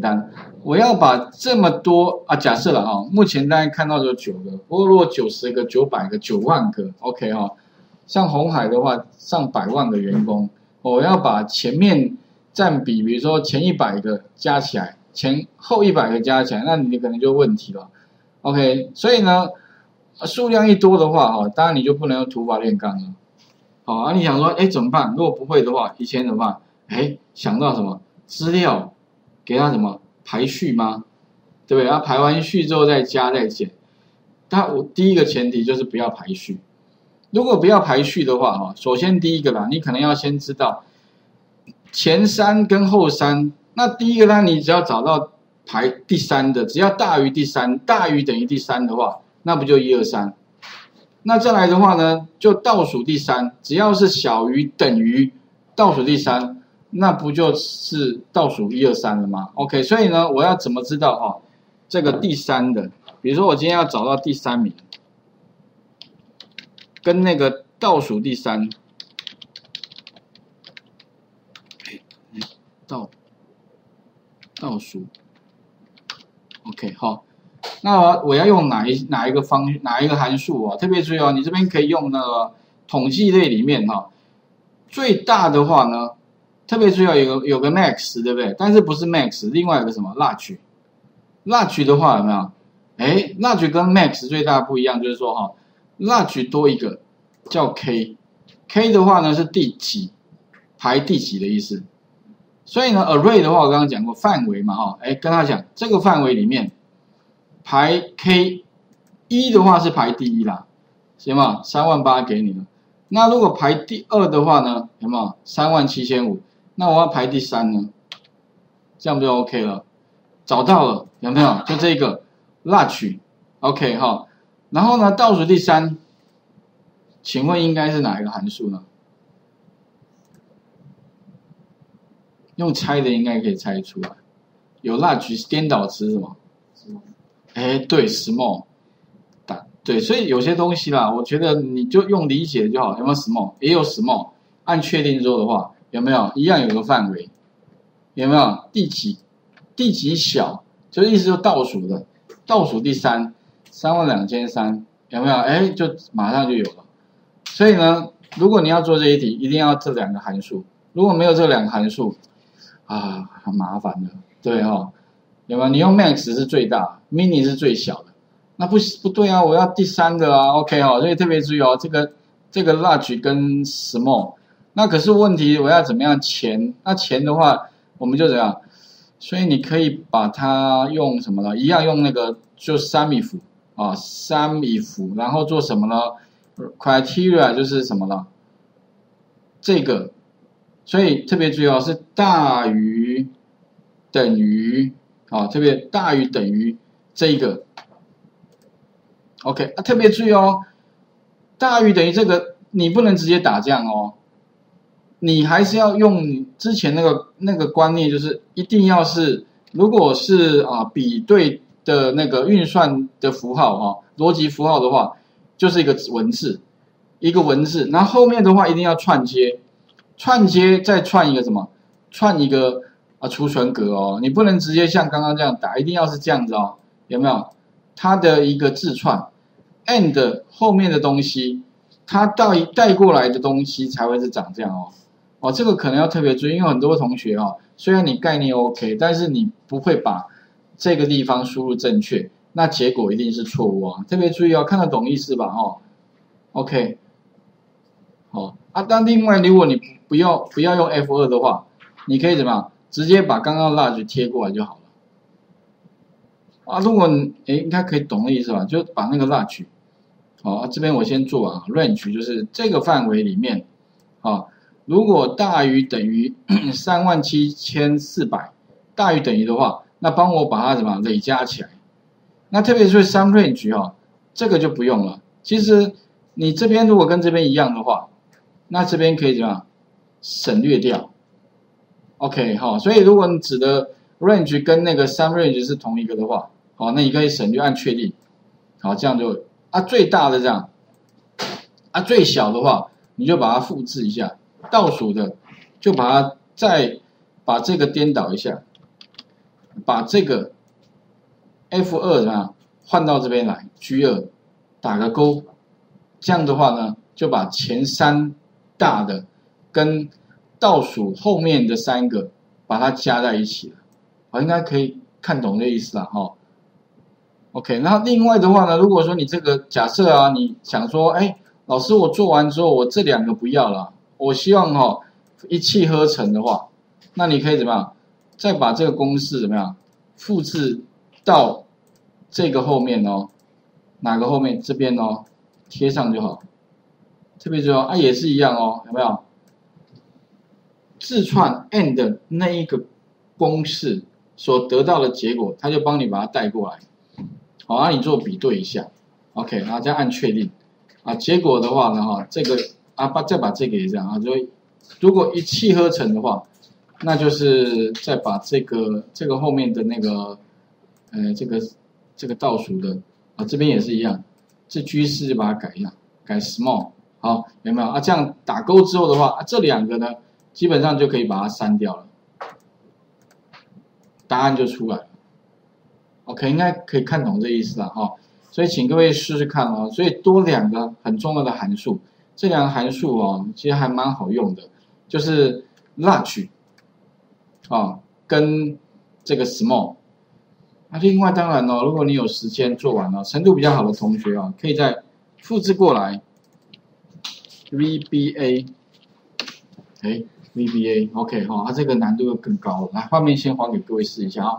单，我要把这么多啊，假设了啊，目前大家看到有九个，不过如果九十个、九百个、九万个，OK 哈，像红海的话，上百万个员工，我要把前面占比，比如说前一百个加起来，前后一百个加起来，那你可能就问题了，OK，所以呢，数量一多的话哈，当然你就不能用土法炼钢了，好啊，你想说，哎，怎么办？如果不会的话，以前怎么办？哎，想到什么资料？给他什么排序吗？对不对？然后排完序之后再加再减。他我第一个前提就是不要排序。如果不要排序的话，哈，首先第一个啦，你可能要先知道前三跟后三。那第一个呢，你只要找到排第三的，只要大于第三，大于等于第三的话，那不就一二三？那再来的话呢，就倒数第三，只要是小于等于倒数第三。那不就是倒数一二三了吗？OK，所以呢，我要怎么知道哈？这个第三的，比如说我今天要找到第三名，跟那个倒数第三，倒倒数，OK，好，那我要用哪一哪一个方哪一个函数啊？特别注意哦，你这边可以用那个统计类里面哈，最大的话呢？特别注意有有个 max 对不对？但是不是 max，另外一个什么 large，large 的话有没有？哎，large 跟 max 最大不一样，就是说哈，large 多一个叫 k，k 的话呢是第几排第几的意思。所以呢，array 的话我刚刚讲过范围嘛哈，哎跟他讲这个范围里面排 k 一的话是排第一啦，行吗？三万八给你了。那如果排第二的话呢？有没有三万七千五？那我要排第三呢，这样不就 OK 了？找到了有没有？就这个 large，OK 哈。然后呢，倒数第三，请问应该是哪一个函数呢？用猜的应该可以猜出来。有 large 颠倒词什么？哎，对，small。对，所以有些东西啦，我觉得你就用理解就好。有没有 small？也有 small。按确定做的话。有没有一样有个范围？有没有第几？第几小？就意思就倒数的，倒数第三，三万两千三，有没有？哎，就马上就有了。所以呢，如果你要做这一题，一定要这两个函数。如果没有这两个函数，啊，很麻烦的。对哈，有没有？你用 max 是最大，mini 是最小的，那不不对啊！我要第三个啊。OK 哈，所以特别注意哦，这个这个 large 跟 small。那可是问题，我要怎么样钱？那钱的话，我们就怎样？所以你可以把它用什么呢？一样用那个就三米伏啊三米伏然后做什么呢？criteria 就是什么呢？这个，所以特别注意哦，是大于等于啊，特别大于等于这个。OK 啊，特别注意哦，大于等于这个，你不能直接打这样哦。你还是要用之前那个那个观念，就是一定要是，如果是啊比对的那个运算的符号哈，逻辑符号的话，就是一个文字，一个文字，然后后面的话一定要串接，串接再串一个什么，串一个啊储存格哦，你不能直接像刚刚这样打，一定要是这样子哦，有没有？它的一个字串，and 后面的东西，它带带过来的东西才会是长这样哦。哦，这个可能要特别注意，因为很多同学啊，虽然你概念 OK，但是你不会把这个地方输入正确，那结果一定是错误啊！特别注意哦，看得懂意思吧？哦，OK，好啊。但另外，如果你不要不要用 F 二的话，你可以怎么样？直接把刚刚 large 贴过来就好了。啊，如果你哎，应该可以懂的意思吧？就把那个 large，好，这边我先做啊，range 就是这个范围里面，啊。如果大于等于 三万七千四百，大于等于的话，那帮我把它怎么累加起来？那特别是 sum range 哈，这个就不用了。其实你这边如果跟这边一样的话，那这边可以怎么样省略掉？OK 哈，所以如果你指的 range 跟那个 sum range 是同一个的话，好，那你可以省略按确定，好，这样就啊最大的这样，啊最小的话你就把它复制一下。倒数的，就把它再把这个颠倒一下，把这个 F 二啊换到这边来，G 二打个勾，这样的话呢，就把前三大的跟倒数后面的三个把它加在一起了，我应该可以看懂这意思了哈。OK，那另外的话呢，如果说你这个假设啊，你想说，哎，老师我做完之后，我这两个不要了，我希望哈一气呵成的话，那你可以怎么样？再把这个公式怎么样复制到这个后面哦，哪个后面？这边哦，贴上就好。这边就啊也是一样哦，有没有？自串 and 那一个公式所得到的结果，他就帮你把它带过来，好，那你做比对一下，OK，然后再按确定，啊，结果的话呢，哈，这个啊把再把这个也这样啊，就如果一气呵成的话，那就是再把这个这个后面的那个，呃，这个这个倒数的啊，这边也是一样，这居士就把它改一下，改 small，好，有没有啊？这样打勾之后的话，啊，这两个呢？基本上就可以把它删掉了，答案就出来了。OK，应该可以看懂这意思了哈。所以请各位试试看哦。所以多两个很重要的函数，这两个函数哦，其实还蛮好用的，就是 large 啊跟这个 small。那另外当然哦，如果你有时间做完了，程度比较好的同学啊，可以再复制过来 VBA，哎。VBA OK 哈，它这个难度又更高了。来，画面先还给各位试一下啊。